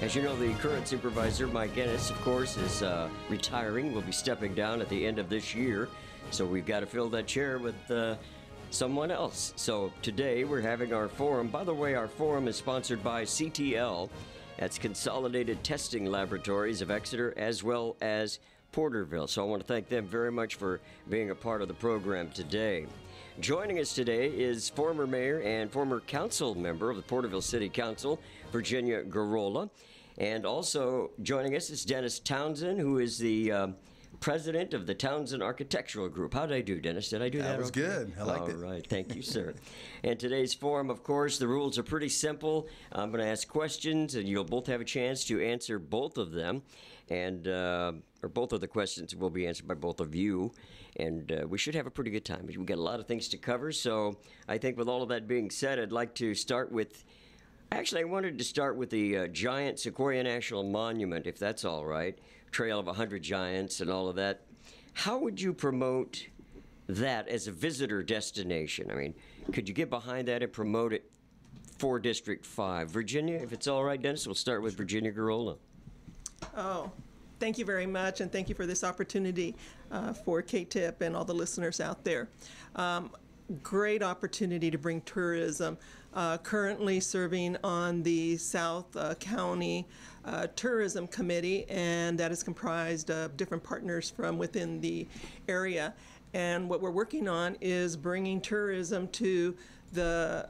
As you know, the current supervisor, Mike Ennis, of course, is uh, retiring. Will be stepping down at the end of this year. So we've got to fill that chair with uh, someone else. So today we're having our forum. By the way, our forum is sponsored by CTL. That's Consolidated Testing Laboratories of Exeter, as well as Porterville. So I want to thank them very much for being a part of the program today. Joining us today is former mayor and former council member of the Porterville City Council, Virginia Gurrola. And also joining us is Dennis Townsend, who is the uh, president of the Townsend Architectural Group. How did I do, Dennis? Did I do that? That was okay? good. I liked All it. right. Thank you, sir. and today's forum, of course, the rules are pretty simple. I'm going to ask questions, and you'll both have a chance to answer both of them. And, uh, or both of the questions will be answered by both of you. And uh, we should have a pretty good time. We've got a lot of things to cover. So I think, with all of that being said, I'd like to start with. Actually, I wanted to start with the uh, giant Sequoia National Monument, if that's all right. Trail of 100 Giants and all of that. How would you promote that as a visitor destination? I mean, could you get behind that and promote it for District 5? Virginia, if it's all right, Dennis, we'll start with Virginia Gurrola. Oh, thank you very much, and thank you for this opportunity uh, for KTIP and all the listeners out there. Um, great opportunity to bring tourism. Uh, currently serving on the South uh, County uh, Tourism Committee, and that is comprised of different partners from within the area. And what we're working on is bringing tourism to the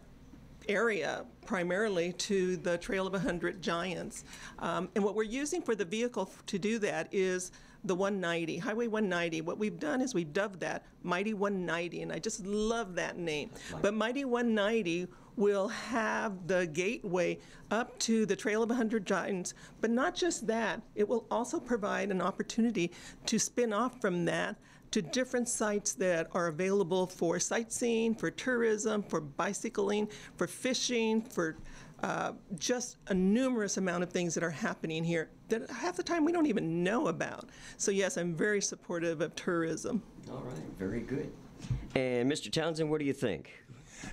area primarily to the Trail of 100 Giants. Um, and what we're using for the vehicle to do that is the 190, Highway 190. What we've done is we've dubbed that Mighty 190, and I just love that name. But Mighty 190 will have the gateway up to the Trail of 100 Giants, but not just that, it will also provide an opportunity to spin off from that to different sites that are available for sightseeing, for tourism, for bicycling, for fishing, for uh, just a numerous amount of things that are happening here that half the time we don't even know about. So yes, I'm very supportive of tourism. All right, very good. And Mr. Townsend, what do you think?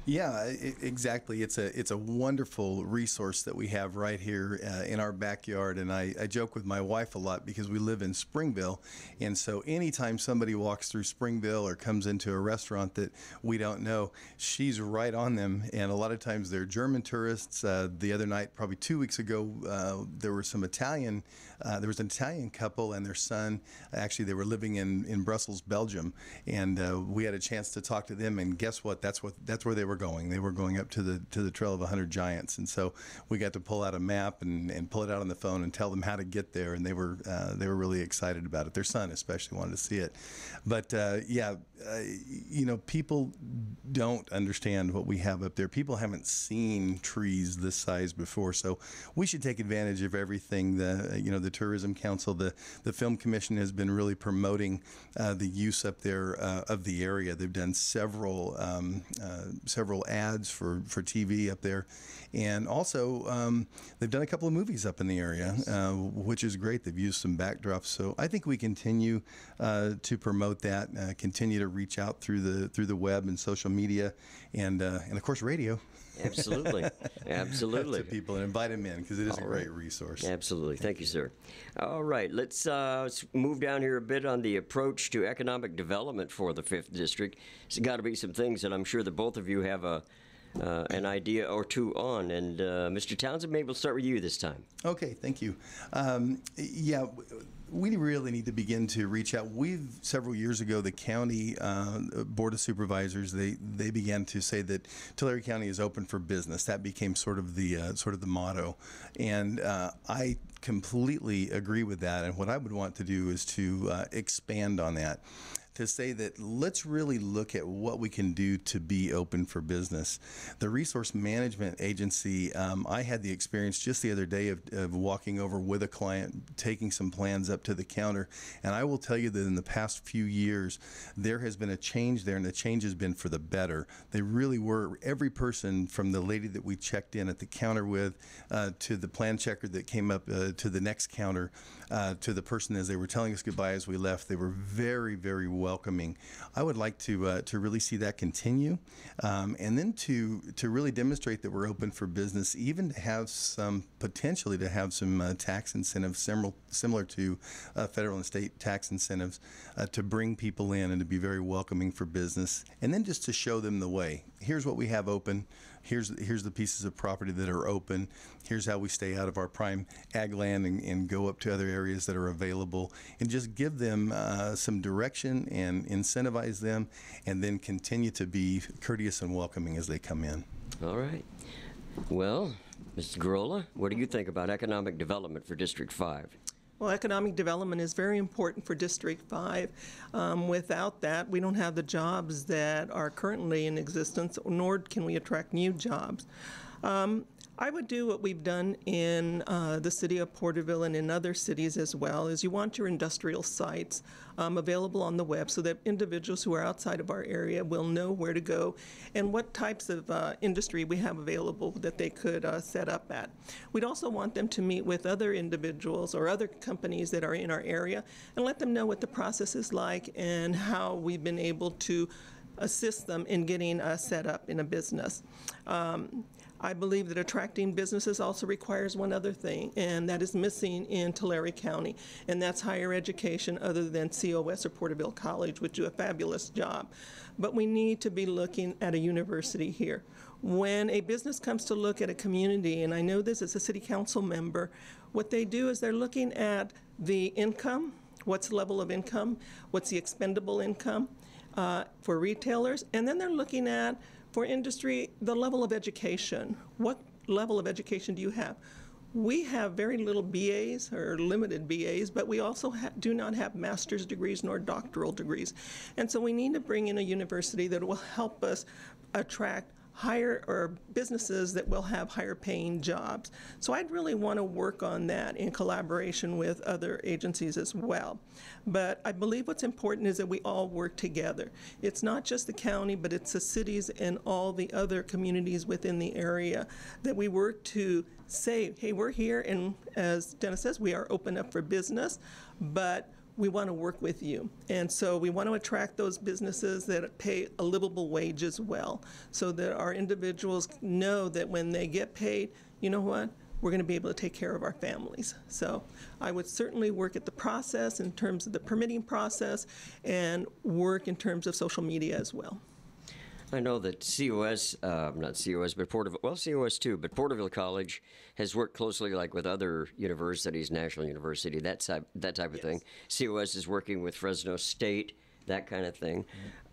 Yeah, i- exactly. It's a it's a wonderful resource that we have right here uh, in our backyard, and I, I joke with my wife a lot because we live in Springville, and so anytime somebody walks through Springville or comes into a restaurant that we don't know, she's right on them, and a lot of times they're German tourists. Uh, the other night, probably two weeks ago, uh, there were some Italian. Uh, there was an Italian couple and their son. Actually, they were living in in Brussels, Belgium, and uh, we had a chance to talk to them. And guess what? That's what that's where they were going. They were going up to the to the Trail of 100 Giants, and so we got to pull out a map and, and pull it out on the phone and tell them how to get there. And they were uh, they were really excited about it. Their son especially wanted to see it. But uh, yeah, uh, you know, people don't understand what we have up there. People haven't seen trees this size before, so we should take advantage of everything. The you know the Tourism Council, the the Film Commission has been really promoting uh, the use up there uh, of the area. They've done several um, uh, several ads for for TV up there, and also um, they've done a couple of movies up in the area, uh, which is great. They've used some backdrops, so I think we continue uh, to promote that, uh, continue to reach out through the through the web and social media, and uh, and of course radio. Absolutely. Absolutely. to people and invite them in because it is a All great right. resource. Absolutely. Thank you, sir. All right, let's uh, move down here a bit on the approach to economic development for the 5th District. There's got to be some things that I'm sure that both of you have a, uh, an idea or two on. And uh, Mr. Townsend, maybe we'll start with you this time. Okay, thank you. Um, yeah, we really need to begin to reach out. We've several years ago, the county uh, board of supervisors they they began to say that Tulare County is open for business. That became sort of the uh, sort of the motto, and uh, I completely agree with that. And what I would want to do is to uh, expand on that to say that let's really look at what we can do to be open for business. The Resource Management Agency, um, I had the experience just the other day of, of walking over with a client, taking some plans up to the counter, and I will tell you that in the past few years, there has been a change there, and the change has been for the better. They really were, every person from the lady that we checked in at the counter with uh, to the plan checker that came up uh, to the next counter uh, to the person as they were telling us goodbye as we left, they were very, very welcoming. I would like to uh, to really see that continue, um, and then to to really demonstrate that we're open for business, even to have some potentially to have some uh, tax incentives similar similar to uh, federal and state tax incentives uh, to bring people in and to be very welcoming for business, and then just to show them the way. Here's what we have open here's here's the pieces of property that are open. Here's how we stay out of our prime ag land and, and go up to other areas that are available, and just give them uh, some direction and incentivize them, and then continue to be courteous and welcoming as they come in. All right. Well, Mr. Gurrola, what do you think about economic development for District 5? Well, economic development is very important for District 5. Um, without that, we don't have the jobs that are currently in existence, nor can we attract new jobs. Um, I would do what we've done in uh, the city of Porterville and in other cities as well, is you want your industrial sites um, available on the web so that individuals who are outside of our area will know where to go and what types of uh, industry we have available that they could uh, set up at. We'd also want them to meet with other individuals or other companies that are in our area and let them know what the process is like and how we've been able to assist them in getting uh, set up in a business. Um, I believe that attracting businesses also requires one other thing, and that is missing in Tulare County, and that's higher education other than COS or Porterville College, which do a fabulous job. But we need to be looking at a university here. When a business comes to look at a community, and I know this as a city council member, what they do is they're looking at the income, what's the level of income, what's the expendable income uh, for retailers, and then they're looking at for industry, the level of education. What level of education do you have? We have very little BAs or limited BAs, but we also do not have master's degrees nor doctoral degrees. And so we need to bring in a university that will help us attract higher or businesses that will have higher paying jobs. So I'd really want to work on that in collaboration with other agencies as well. But I believe what's important is that we all work together. It's not just the county, but it's the cities and all the other communities within the area that we work to say, hey, we're here, and as Dennis says, we are open up for business, but we want to work with you. And so we want to attract those businesses that pay a livable wage as well, so that our individuals know that when they get paid, you know what? We're going to be able to take care of our families. So I would certainly work at the process in terms of the permitting process and work in terms of social media as well. I know that COS, uh, not COS, but Porterville, well, COS too, but Porterville College has worked closely like with other universities, National University, that type, that type of thing. COS is working with Fresno State, that kind of thing.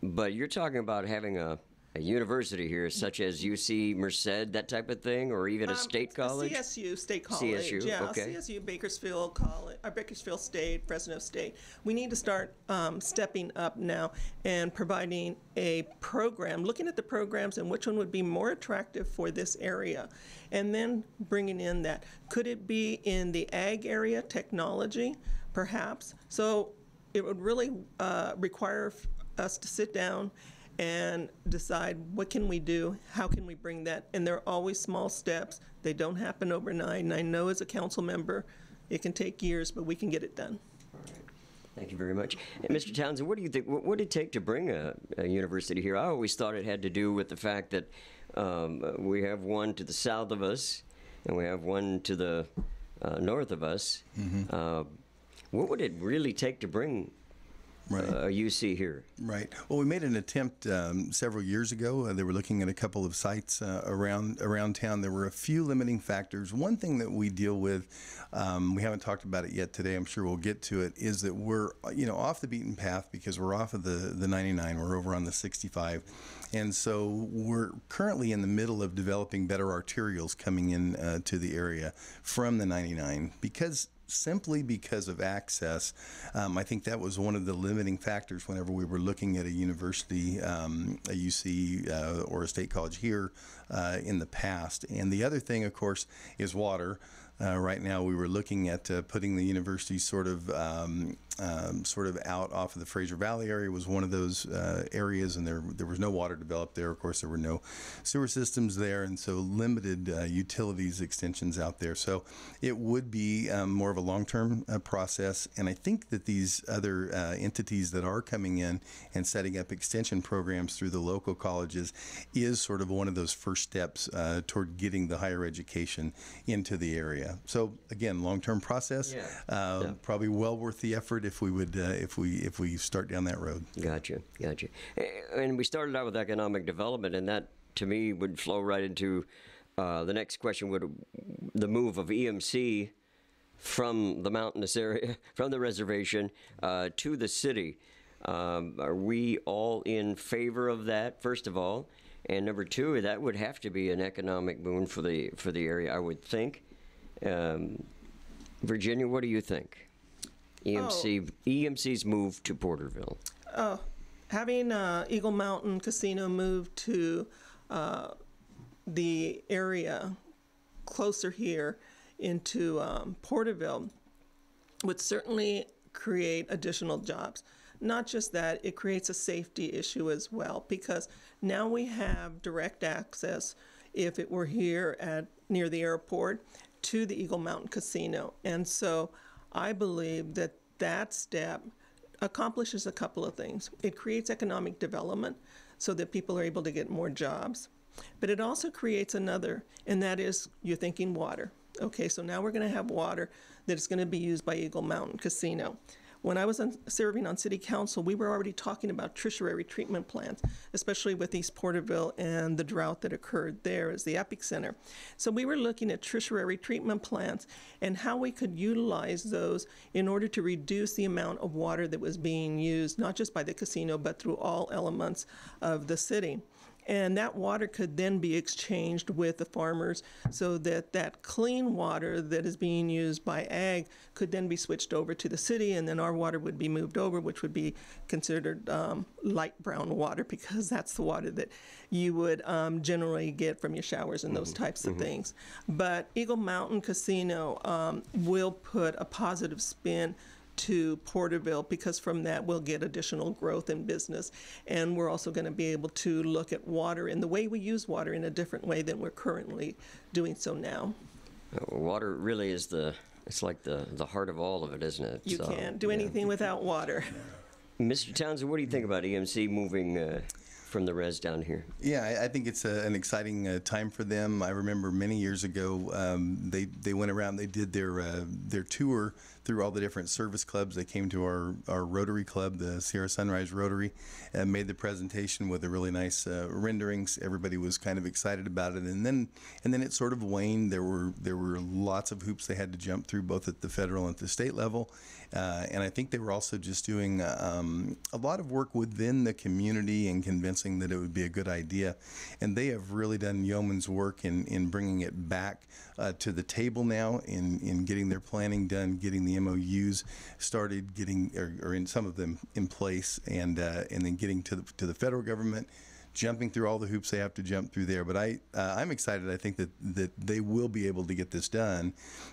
But you're talking about having a, a university here, such as UC Merced, that type of thing, or even a state college? CSU, State College. CSU, yeah, okay. CSU, Bakersfield College, or Bakersfield State, Fresno State. We need to start um, stepping up now and providing a program, looking at the programs and which one would be more attractive for this area, and then bringing in that. Could it be in the ag area, technology, perhaps? So it would really uh, require us to sit down and decide what can we do, how can we bring that, and they're always small steps. They don't happen overnight, and I know as a council member, it can take years, but we can get it done. Thank you very much. And Mr. Townsend, what do you think? What would it take to bring a, a university here? I always thought it had to do with the fact that um, we have one to the south of us, and we have one to the uh, north of us. Uh, what would it really take to bring Right. uh, a UC here? Right. Well, we made an attempt um, several years ago. Uh, they were looking at a couple of sites uh, around around town. There were a few limiting factors. One thing that we deal with, um, we haven't talked about it yet today. I'm sure we'll get to it. Is that we're you know off the beaten path because we're off of the the 99. We're over on the 65, and so we're currently in the middle of developing better arterials coming in uh, to the area from the 99 because simply because of access. Um, I think that was one of the limiting factors whenever we were looking at a university, um, a UC uh, or a state college here uh, in the past. And the other thing, of course, is water. Uh, right now, we were looking at uh, putting the university sort of um, um, sort of out off of the Fraser Valley area It was one of those uh, areas, and there there was no water developed there. Of course, there were no sewer systems there, and so limited uh, utilities extensions out there. So it would be um, more of a long-term uh, process, and I think that these other uh, entities that are coming in and setting up extension programs through the local colleges is sort of one of those first steps toward getting the higher education into the area. So again, long-term process, Yeah. uh, Yeah. probably well worth the effort if we would uh, if we if we start down that road. Gotcha, gotcha. And we started out with economic development, and that to me would flow right into uh, the next question: Would the move of EMC from the mountainous area, from the reservation uh, to the city? Um, are we all in favor of that? First of all, and number two, that would have to be an economic boon for the for the area, I would think. Um, Virginia, what do you think? EMC EMC's move to Porterville. Oh, having uh, Eagle Mountain Casino move to uh, the area closer here into um, Porterville would certainly create additional jobs. Not just that, it creates a safety issue as well because now we have direct access, if it were here at near the airport, to the Eagle Mountain Casino. And so I believe that that step accomplishes a couple of things. It creates economic development so that people are able to get more jobs. But it also creates another, and that is you're thinking water. Okay, so now we're going to have water that is going to be used by Eagle Mountain Casino. When I was on, serving on city council, we were already talking about tertiary treatment plants, especially with East Porterville and the drought that occurred there as the epicenter. So we were looking at tertiary treatment plants and how we could utilize those in order to reduce the amount of water that was being used, not just by the casino, but through all elements of the city. And that water could then be exchanged with the farmers so that that clean water that is being used by ag could then be switched over to the city, and then our water would be moved over, which would be considered um, light brown water because that's the water that you would um, generally get from your showers and those types of things. But Eagle Mountain Casino um, will put a positive spin to Porterville because from that we'll get additional growth in business. And we're also going to be able to look at water and the way we use water in a different way than we're currently doing so now. Water really is the, it's like the, the heart of all of it, isn't it? You So, can't do yeah. anything without water. Mr. Townsend, what do you think about EMC moving uh, from the res down here? Yeah, I, I think it's a, an exciting uh, time for them. I remember many years ago, um, they they went around, they did their uh, their tour through all the different service clubs. They came to our, our Rotary Club, the Sierra Sunrise Rotary, and made the presentation with the really nice uh, renderings. Everybody was kind of excited about it, and then and then it sort of waned. There were there were lots of hoops they had to jump through, both at the federal and the state level. Uh, and I think they were also just doing um, a lot of work within the community and convincing that it would be a good idea. And they have really done yeoman's work in, in bringing it back uh, to the table now, in, in getting their planning done, getting the MOUs started, getting or, or in some of them in place, and uh, and then getting to the, to the federal government jumping through all the hoops they have to jump through there. But I, uh, I'm excited. I think that, that they will be able to get this done.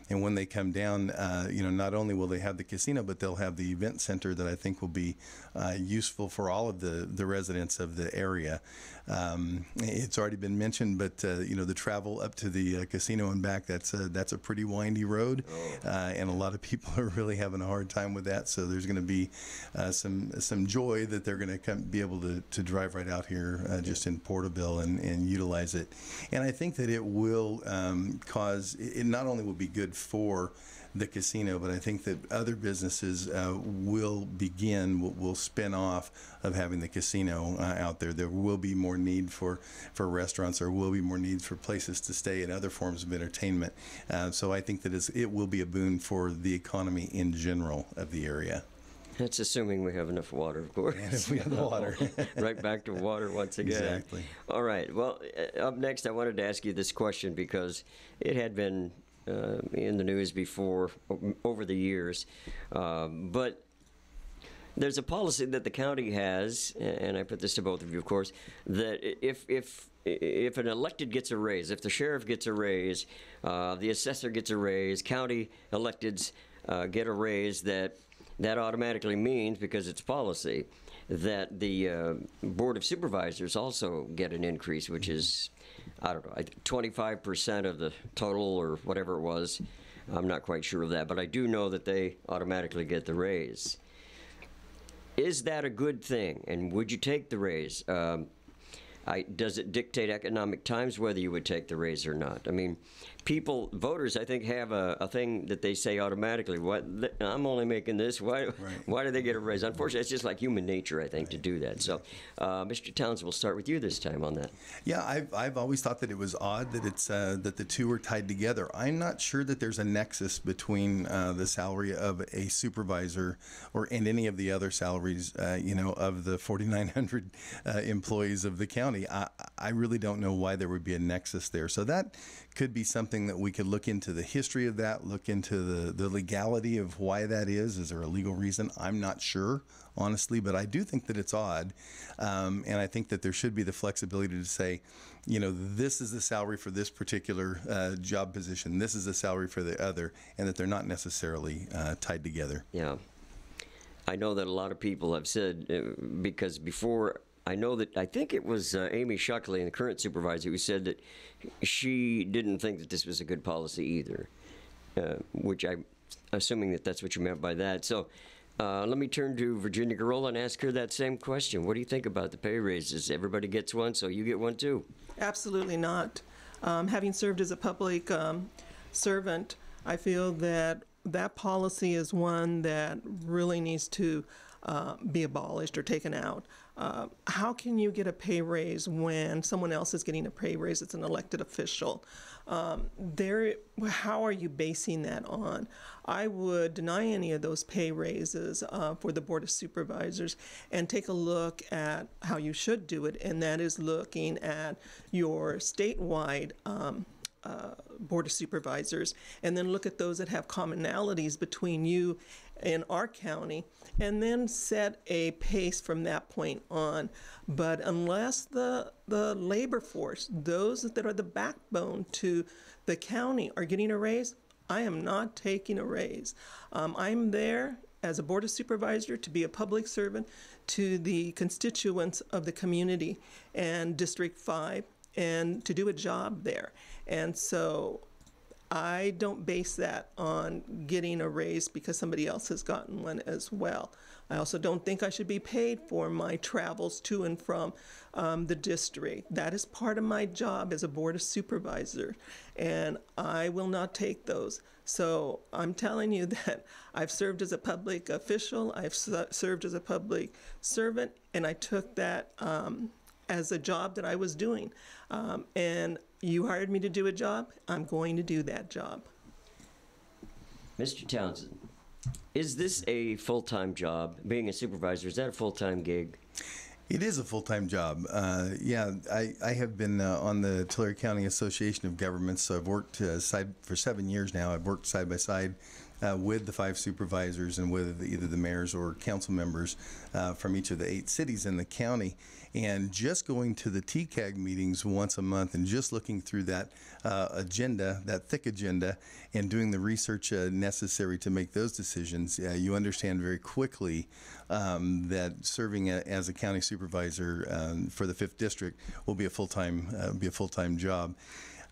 And when they come down, uh, you know, not only will they have the casino, but they'll have the event center that I think will be uh, useful for all of the, the residents of the area. Um, it's already been mentioned, but uh, you know, the travel up to the uh, casino and back, that's a, that's a pretty windy road. Uh, and a lot of people are really having a hard time with that. So there's going to be uh, some, some joy that they're going to be able to, to drive right out here uh, just in Porterville and, and utilize it. And I think that it will um, cause, it not only will be good for the casino, but I think that other businesses uh, will begin, will, will spin off of having the casino uh, out there. There will be more need for, for restaurants, there will be more needs for places to stay and other forms of entertainment. Uh, so I think that it's, it will be a boon for the economy in general of the area. That's assuming we have enough water, of course. And if we have the water. right back to water once again. Exactly. All right. Well, uh, up next, I wanted to ask you this question because it had been uh, in the news before over the years. Um, but there's a policy that the county has, and I put this to both of you, of course, that if if if an elected gets a raise, if the sheriff gets a raise, uh, the assessor gets a raise, county electeds uh, get a raise, that that automatically means because it's policy that the uh, board of supervisors also get an increase, which is I don't know, 25% of the total or whatever it was. I'm not quite sure of that, but I do know that they automatically get the raise. Is that a good thing? And would you take the raise? Um, I, does it dictate economic times whether you would take the raise or not? I mean, people, voters, I think, have a, a thing that they say automatically. What I'm only making this. Why? Right. Why do they get a raise? Unfortunately, it's just like human nature, I think, to do that. So, uh, Mr. Towns, we'll start with you this time on that. Yeah, I've, I've always thought that it was odd that it's uh, that the two are tied together. I'm not sure that there's a nexus between uh, the salary of a supervisor or and any of the other salaries, uh, you know, of the 4,900 uh, employees of the county. I, I really don't know why there would be a nexus there. So that could be something that we could look into the history of that, look into the, the legality of why that is. Is there a legal reason? I'm not sure, honestly, but I do think that it's odd. Um, and I think that there should be the flexibility to say, you know, this is the salary for this particular uh, job position, this is the salary for the other, and that they're not necessarily uh, tied together. Yeah. I know that a lot of people have said, uh, because before, I know that, I think it was uh, Amy Shuklian, the current supervisor, who said that she didn't think that this was a good policy either, uh, which I'm assuming that that's what you meant by that. So uh, let me turn to Virginia Gurrola and ask her that same question. What do you think about the pay raises? Everybody gets one, so you get one too. Absolutely not. Um, having served as a public um, servant, I feel that that policy is one that really needs to uh, be abolished or taken out. Uh, how can you get a pay raise when someone else is getting a pay raise? It's an elected official. Um, there, how are you basing that on? I would deny any of those pay raises uh, for the Board of Supervisors and take a look at how you should do it, and that is looking at your statewide. Um, uh, Board of Supervisors, and then look at those that have commonalities between you and our county, and then set a pace from that point on. But unless the the labor force, those that are the backbone to the county, are getting a raise, I am not taking a raise. Um, I'm there as a board of supervisor to be a public servant to the constituents of the community and District 5 and to do a job there. And so I don't base that on getting a raise because somebody else has gotten one as well. I also don't think I should be paid for my travels to and from um, the district. That is part of my job as a board of supervisor, and I will not take those. So I'm telling you that I've served as a public official, I've served as a public servant, and I took that um, as a job that I was doing. Um, and you hired me to do a job, I'm going to do that job. Mr. Townsend, is this a full time job? Being a supervisor, is that a full time gig? It is a full time job. Uh, yeah, I, I have been uh, on the Tulare County Association of Governments. So I've worked uh, side for seven years now. I've worked side by side uh, with the five supervisors and with either the mayors or council members uh, from each of the eight cities in the county. And just going to the TCAG meetings once a month and just looking through that uh, agenda, that thick agenda, and doing the research uh, necessary to make those decisions, uh, you understand very quickly um, that serving a, as a county supervisor um, for the fifth district will be a full time uh, be a full time job.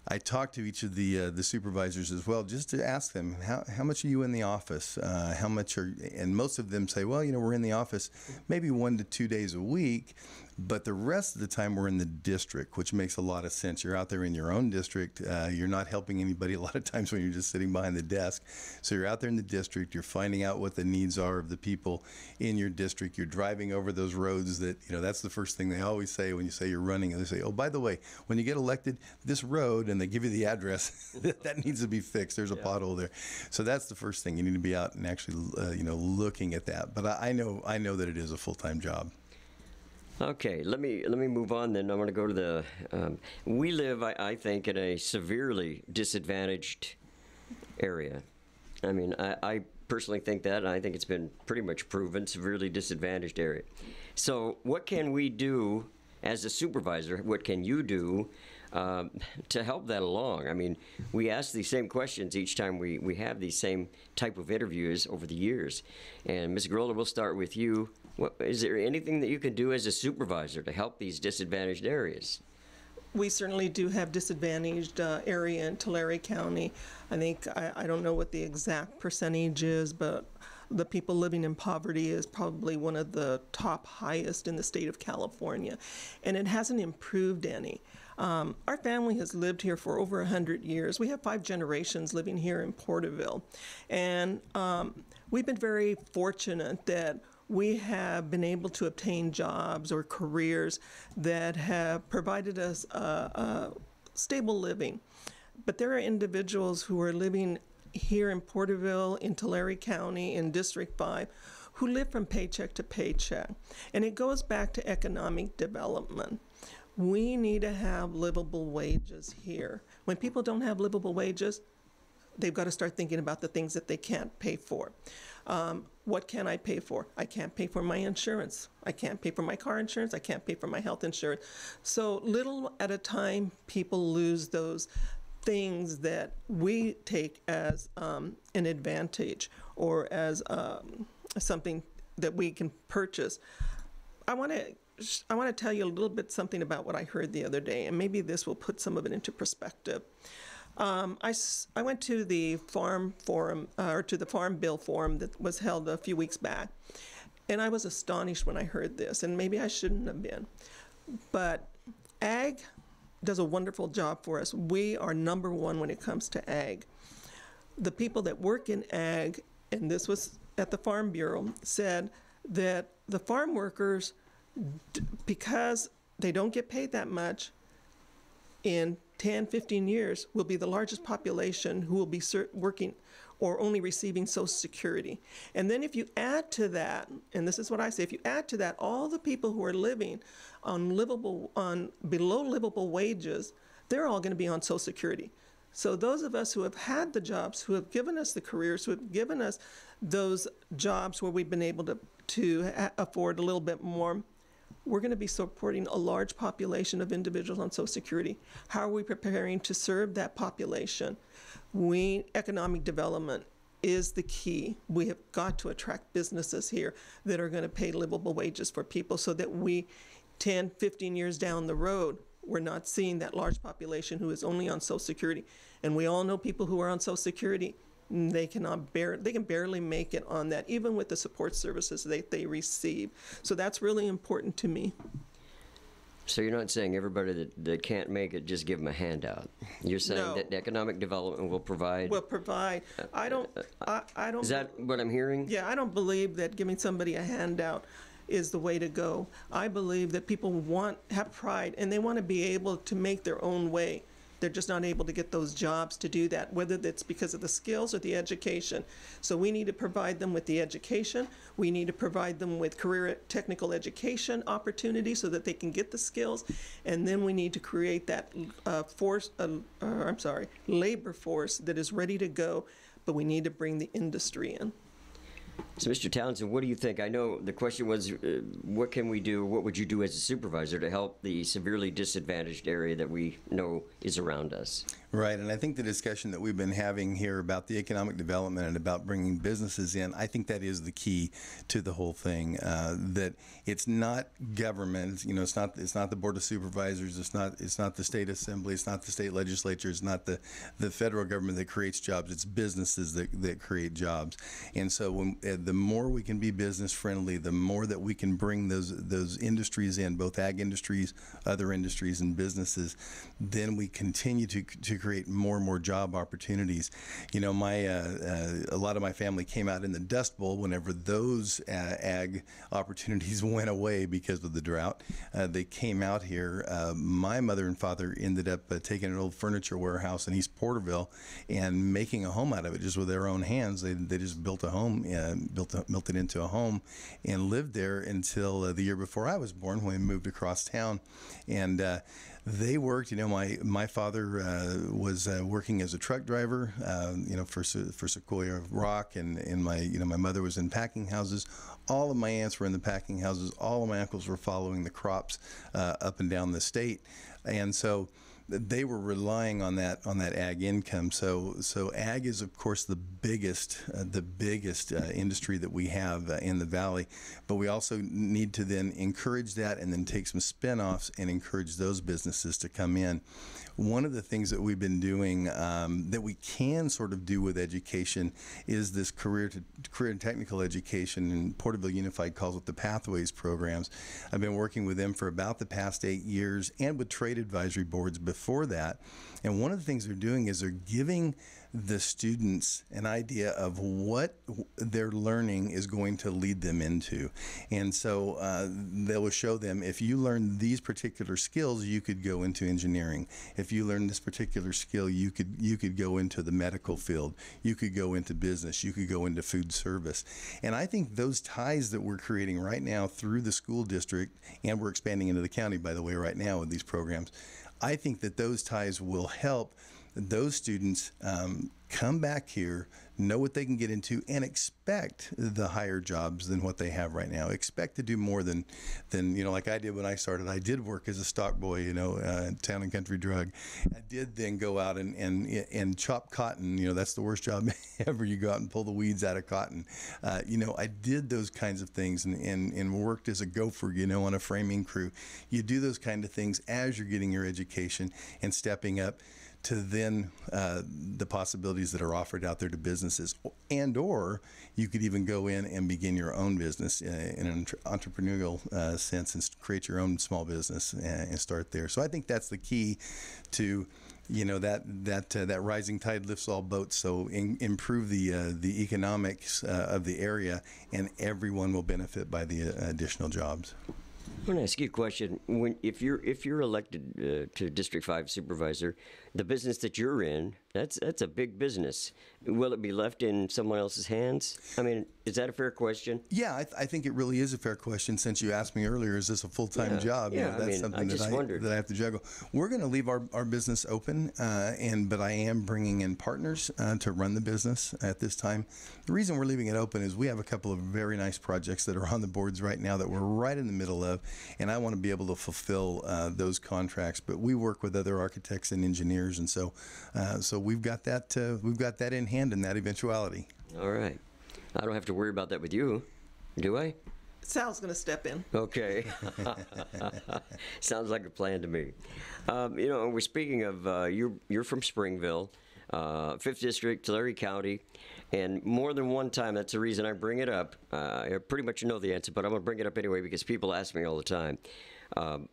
I talked to each of the uh, the supervisors as well, just to ask them how, how much are you in the office? Uh, how much are and most of them say, well, you know, we're in the office maybe one to two days a week, but the rest of the time we're in the district, which makes a lot of sense. You're out there in your own district. Uh, you're not helping anybody a lot of times when you're just sitting behind the desk. So you're out there in the district. You're finding out what the needs are of the people in your district. You're driving over those roads that, you know, that's the first thing they always say when you say you're running. And they say, oh, by the way, when you get elected, this road, and they give you the address, that needs to be fixed. There's a yeah. pothole there. So that's the first thing. You need to be out and actually, uh, you know, looking at that. But I, I know, I know that it is a full time job. Okay, let me let me move on. Then I'm going to go to the. Um, we live, I, I, think, in a severely disadvantaged area. I mean, I, I personally think that, and I think it's been pretty much proven severely disadvantaged area. So, what can we do as a supervisor? What can you do um, to help that along? I mean, we ask these same questions each time we, we have these same type of interviews over the years. And Ms. Gurrola, we'll start with you. Is there anything that you can do as a supervisor to help these disadvantaged areas? we certainly do have disadvantaged uh, area in Tulare County. I think, I, I don't know what the exact percentage is, but the people living in poverty is probably one of the top highest in the state of California. And it hasn't improved any. Um, our family has lived here for over 100 years. We have five generations living here in Porterville. And um, we've been very fortunate that we have been able to obtain jobs or careers that have provided us a, a stable living. But there are individuals who are living here in Porterville, in Tulare County, in District 5, who live from paycheck to paycheck. And it goes back to economic development. We need to have livable wages here. When people don't have livable wages, they've got to start thinking about the things that they can't pay for. Um, what can I pay for? I can't pay for my insurance. I can't pay for my car insurance. I can't pay for my health insurance. So, little at a time, people lose those things that we take as um, an advantage or as um, something that we can purchase. I want to I want to tell you a little bit something about what I heard the other day, and maybe this will put some of it into perspective. Um, I, I went to the farm forum, uh, or to the farm bill forum that was held a few weeks back, and I was astonished when I heard this, and maybe I shouldn't have been. But ag does a wonderful job for us. We are number one when it comes to ag. The people that work in ag, and this was at the Farm Bureau, said that the farm workers, because they don't get paid that much, in 10, 15 years will be the largest population who will be working or only receiving Social Security. And then if you add to that, and this is what I say, if you add to that all the people who are living on livable, on below livable wages, they're all going to be on Social Security. So those of us who have had the jobs, who have given us the careers, who have given us those jobs where we've been able to, to afford a little bit more, we're going to be supporting a large population of individuals on Social Security. How are we preparing to serve that population? We economic development is the key. We have got to attract businesses here that are going to pay livable wages for people so that we 10, 15 years down the road, we're not seeing that large population who is only on Social Security. And we all know people who are on Social Security they cannot bear they can barely make it on that even with the support services that they receive. So that's really important to me. So you're not saying everybody that, that can't make it just give them a handout? You're saying No. that economic development will provide? Will provide. Uh, I don't uh, I, I don't is that what i'm hearing? Yeah i don't believe that giving somebody a handout is the way to go. I believe that people want have pride and they want to be able to make their own way they're just not able to get those jobs to do that, whether that's because of the skills or the education. So we need to provide them with the education. We need to provide them with career technical education opportunities so that they can get the skills. And then we need to create that uh, force, uh, uh, I'm sorry, labor force that is ready to go, but we need to bring the industry in. So, Mr. Townsend, what do you think? I know the question was, uh, what can we do? What would you do as a supervisor to help the severely disadvantaged area that we know is around us? Right, and I think the discussion that we've been having here about the economic development and about bringing businesses in, I think that is the key to the whole thing. Uh, that it's not government, you know, it's not it's not the board of supervisors, it's not it's not the state assembly, it's not the state legislature, it's not the the federal government that creates jobs. It's businesses that, that create jobs, and so when uh, the more we can be business friendly, the more that we can bring those those industries in, both ag industries, other industries, and businesses, then we continue to to create more and more job opportunities. You know, my uh, uh, a lot of my family came out in the Dust Bowl whenever those uh, ag opportunities went away because of the drought. Uh, they came out here. Uh, my mother and father ended up taking an old furniture warehouse in East Porterville and making a home out of it just with their own hands. They, they just built a home built a, built it into a home, and lived there until the year before I was born when we moved across town, and. They worked. You know, my my father uh, was uh, working as a truck driver. Uh, you know, for for Sequoia Rock, and and my you know my mother was in packing houses. All of my aunts were in the packing houses. All of my uncles were following the crops uh, up and down the state, and so they were relying on that on that ag income. So so ag is of course the biggest uh, the biggest uh, industry that we have uh, in the valley, but we also need to then encourage that and then take some spin-offs and encourage those businesses to come in. One of the things that we've been doing um, that we can sort of do with education is this career to career and technical education, and Porterville Unified calls it the Pathways programs. I've been working with them for about the past eight years, and with trade advisory boards before that. And one of the things they're doing is they're giving the students an idea of what their learning is going to lead them into. And so uh, they will show them if you learn these particular skills, you could go into engineering. If you learn this particular skill, you could you could go into the medical field. You could go into business. You could go into food service. And I think those ties that we're creating right now through the school district, and we're expanding into the county, by the way, right now with these programs. I think that those ties will help those students um, come back here, know what they can get into, and expect the higher jobs than what they have right now. Expect to do more than, than you know, like I did when I started. I did work as a stock boy, you know, uh, town and country drug. I did then go out and and and chop cotton. You know, that's the worst job ever. You go out and pull the weeds out of cotton. Uh, you know, I did those kinds of things and, and and worked as a gopher, you know, on a framing crew. You do those kind of things as you're getting your education and stepping up to then uh, the possibilities that are offered out there to businesses and or you could even go in and begin your own business uh, in an entrepreneurial uh, sense and create your own small business and, uh, start there. So i think that's the key to you know that that uh, that rising tide lifts all boats. So in, improve the uh, the economics of the area and everyone will benefit by the additional jobs. I want to ask you a question. When if you're if you're elected uh, to District Five supervisor, the business that you're in, that's that's a big business. Will it be left in someone else's hands? I mean, is that a fair question? Yeah, I, th- I think it really is a fair question. Since you asked me earlier, is this a full time yeah. job? Yeah, you know, that's I mean, something I that just I wondered. that I have to juggle. We're going to leave our, our business open, uh, and but I am bringing in partners uh, to run the business at this time. The reason we're leaving it open is we have a couple of very nice projects that are on the boards right now that we're right in the middle of, and I want to be able to fulfill uh, those contracts. But we work with other architects and engineers, and so uh, so we've got that uh, we've got that in hand in that eventuality. All right. I don't have to worry about that with you, do I? Sal's going to step in. Okay. Sounds like a plan to me. Um, you know, we're speaking of uh, you're you're from Springville, uh, Fifth District, Tulare County, and more than one time. That's the reason I bring it up. Uh, I pretty much you know the answer, but I'm going to bring it up anyway because people ask me all the time. Um,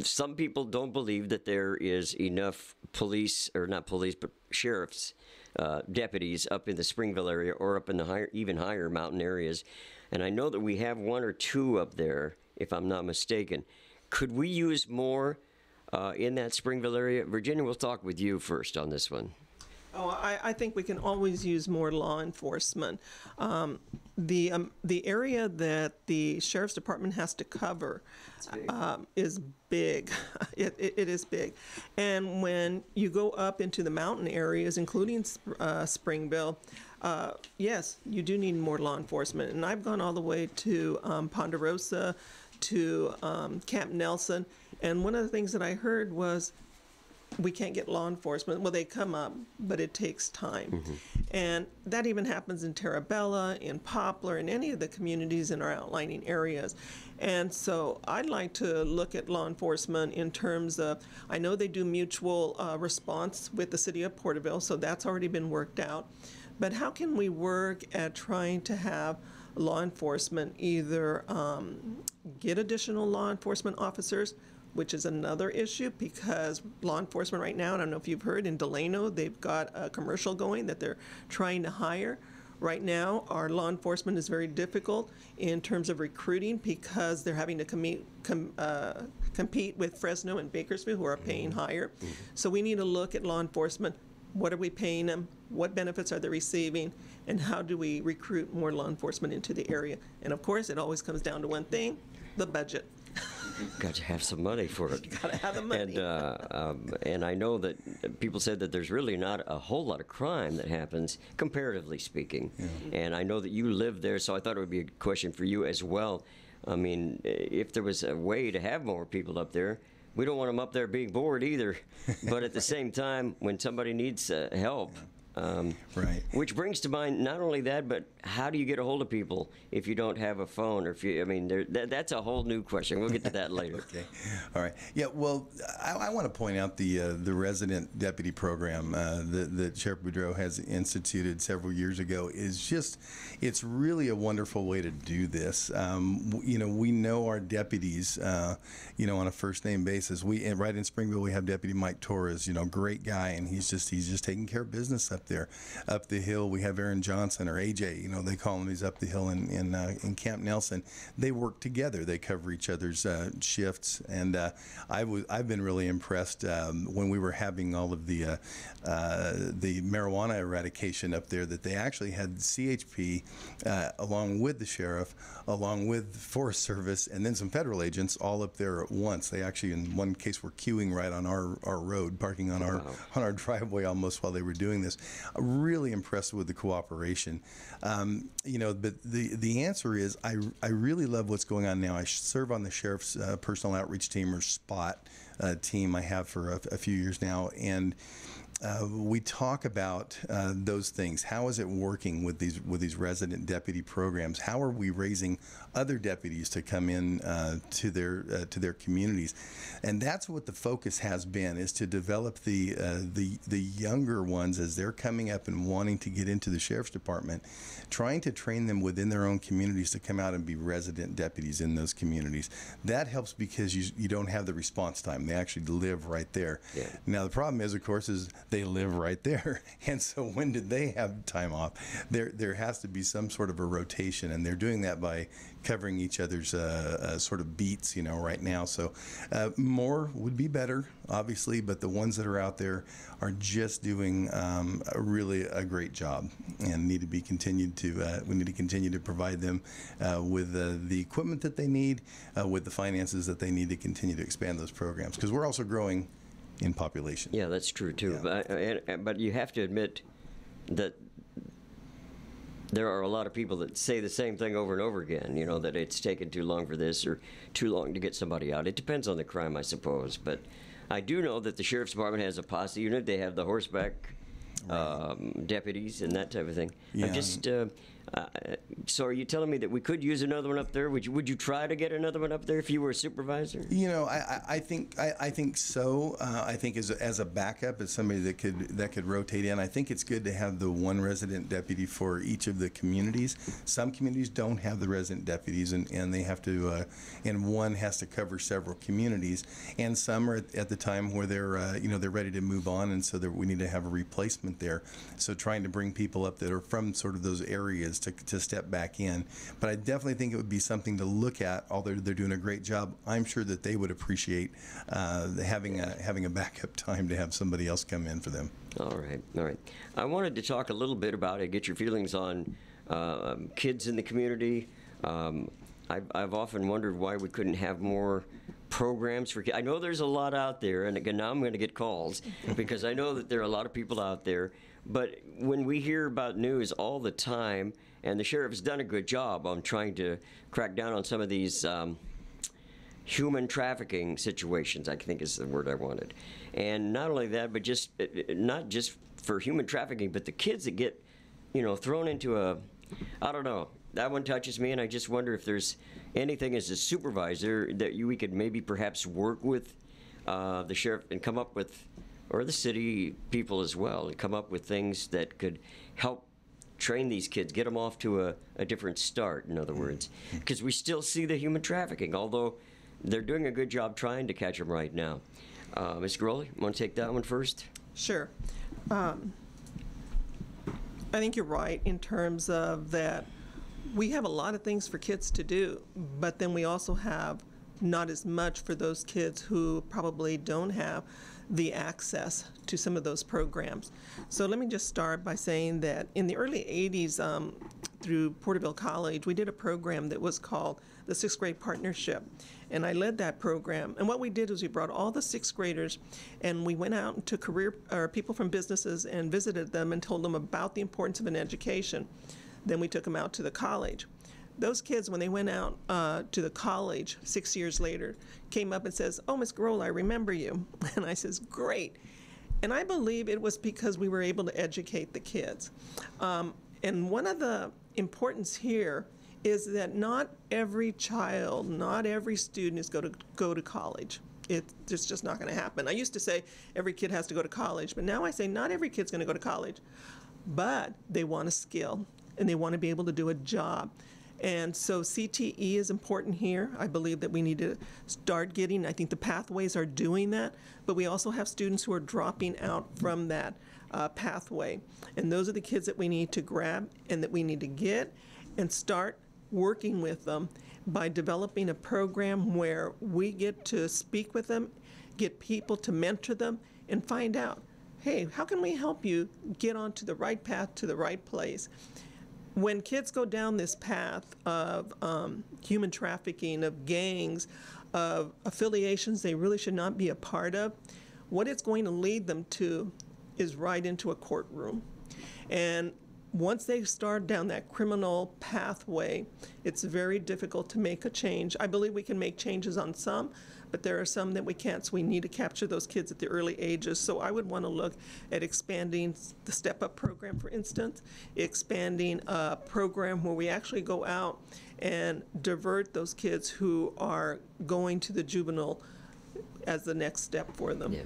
some people don't believe that there is enough police, or not police, but sheriffs, uh, deputies up in the Springville area or up in the higher, even higher mountain areas. And I know that we have one or two up there, if I'm not mistaken. Could we use more uh, in that Springville area? Virginia, we'll talk with you first on this one. Oh, I, I think we can always use more law enforcement. Um, the um, the area that the sheriff's department has to cover um, is big. It, it, it is big, and when you go up into the mountain areas, including uh, Springville, uh, yes, you do need more law enforcement. And I've gone all the way to um, Ponderosa, to um, Camp Nelson, and one of the things that I heard was we can't get law enforcement. Well, they come up, but it takes time. Mm-hmm. And that even happens in Terra Bella, in Poplar, in any of the communities in our outlining areas. And so I'd like to look at law enforcement in terms of, I know they do mutual uh, response with the city of Porterville, so that's already been worked out. But how can we work at trying to have law enforcement either um, get additional law enforcement officers? Which is another issue because law enforcement right now, I don't know if you've heard, in Delano, they've got a commercial going that they're trying to hire. Right now, our law enforcement is very difficult in terms of recruiting because they're having to com- com- uh, compete with Fresno and Bakersfield, who are paying higher. So we need to look at law enforcement what are we paying them? What benefits are they receiving? And how do we recruit more law enforcement into the area? And of course, it always comes down to one thing, the budget. Got to have some money for it. Gotta have the money. And uh, um, and I know that people said that there's really not a whole lot of crime that happens, comparatively speaking. And I know that you live there, so I thought it would be a question for you as well. I mean, if there was a way to have more people up there, we don't want them up there being bored either. But at the same time, when somebody needs uh, help. Um, Right. Which brings to mind not only that, but how do you get a hold of people if you don't have a phone or if you? I mean, there, that, that's a whole new question. We'll get to that later. Okay, all right. Yeah, well, I, I want to point out the uh, the resident deputy program uh, that, that Sheriff Boudreaux has instituted several years ago is just, it's really a wonderful way to do this. Um, you know, we know our deputies, uh, you know, on a first name basis. We right in Springville we have Deputy Mike Torres, you know, great guy, and he's just he's just taking care of business up there. Up the hill we have Aaron Johnson or AJ, you know, they call him. He's up the hill in in, uh, in Camp Nelson. They work together. They cover each other's uh, shifts, and uh, I was I've been really impressed um, when we were having all of the uh, uh, the marijuana eradication up there that they actually had CHP uh, along with the sheriff, along with the Forest Service, and then some federal agents all up there at once. They actually, in one case, were queuing right on our, our road, parking on our on our driveway almost while they were doing this. Really impressed with the cooperation. Um, you know, but the the answer is I I really love what's going on now. I serve on the sheriff's uh, personal outreach team or SPOT uh, team I have for a, a few years now, and uh, we talk about uh, those things. How is it working with these with these resident deputy programs? How are we raising other deputies to come in uh, to their uh, to their communities? And that's what the focus has been: is to develop the uh, the the younger ones as they're coming up and wanting to get into the sheriff's department, trying to train them within their own communities to come out and be resident deputies in those communities. That helps because you you don't have the response time. They actually live right there. Yeah. Now the problem is, of course, is they live right there, and so when did they have time off? There, there has to be some sort of a rotation, and they're doing that by covering each other's uh, uh, sort of beats, you know, right now. So uh, more would be better, obviously, but the ones that are out there are just doing um, a really a great job, and need to be continued to. Uh, we need to continue to provide them uh, with uh, the equipment that they need, with the finances that they need to continue to expand those programs, because we're also growing in population. Yeah, that's true too. Yeah. But, and, and- but you have to admit that there are a lot of people that say the same thing over and over again. You know that it's taken too long for this or too long to get somebody out. It depends on the crime, I suppose. But I do know that the sheriff's department has a posse unit. They have the horseback um, deputies and that type of thing. Yeah. I'm just. Uh, uh, so are you telling me that we could use another one up there? Would you Would you try to get another one up there if you were a supervisor? You know, I, I- think I, I think so. Uh, I think as a, as a backup, as somebody that could that could rotate in, I think it's good to have the one resident deputy for each of the communities. Some communities don't have the resident deputies, and, and they have to, uh, and one has to cover several communities. And some are at, at the time where they're uh, you know they're ready to move on, and so we need to have a replacement there. So trying to bring people up that are from sort of those areas to, to step back in. But I definitely think it would be something to look at. Although they're doing a great job, I'm sure that they would appreciate uh, having a having a backup time to have somebody else come in for them. All right, all right. I wanted to talk a little bit about it, get your feelings on um, kids in the community. Um, I've, I've often wondered why we couldn't have more programs for kids. I know there's a lot out there, and again, now I'm going to get calls because I know that there are a lot of people out there. But when we hear about news all the time, and the sheriff's done a good job on trying to crack down on some of these. Um, human trafficking situations, I think is the word I wanted. And not only that, but just uh, uh, not just for human trafficking, but the kids that get, you know, thrown into a, I don't know. That one touches me, and I just wonder if there's anything as a supervisor that you, we could maybe perhaps work with uh, the sheriff and come up with, or the city people as well, and come up with things that could help train these kids, get them off to a, a different start, in other words. Because we still see the human trafficking, although they're doing a good job trying to catch them right now. Uh, Ms. Gurrola, want to take that one first? Sure. Um, I think you're right in terms of that we have a lot of things for kids to do, but then we also have not as much for those kids who probably don't have the access to some of those programs. So let me just start by saying that in the early 80s, um, through Porterville College, we did a program that was called the Sixth Grade Partnership. And I led that program. And what we did was we brought all the sixth graders and we went out to career or people from businesses and visited them and told them about the importance of an education. Then we took them out to the college those kids, when they went out uh, to the college six years later, came up and says, "Oh, Miss Gurrola, I remember you." And I says, "Great." And I believe it was because we were able to educate the kids. Um, and one of the importance here is that not every child, not every student is going to go to college. It, it's just not going to happen. I used to say every kid has to go to college, but now I say not every kid's going to go to college, but they want a skill and they want to be able to do a job. And so CTE is important here. I believe that we need to start getting, I think the pathways are doing that, but we also have students who are dropping out from that uh, pathway. And those are the kids that we need to grab and that we need to get and start working with them by developing a program where we get to speak with them, get people to mentor them, and find out hey, how can we help you get onto the right path to the right place? When kids go down this path of um, human trafficking, of gangs, of affiliations they really should not be a part of, what it's going to lead them to is right into a courtroom. And once they start down that criminal pathway, it's very difficult to make a change. I believe we can make changes on some, but there are some that we can't, so we need to capture those kids at the early ages. So I would want to look at expanding the Step Up program, for instance, expanding a program where we actually go out and divert those kids who are going to the juvenile as the next step for them. Yeah.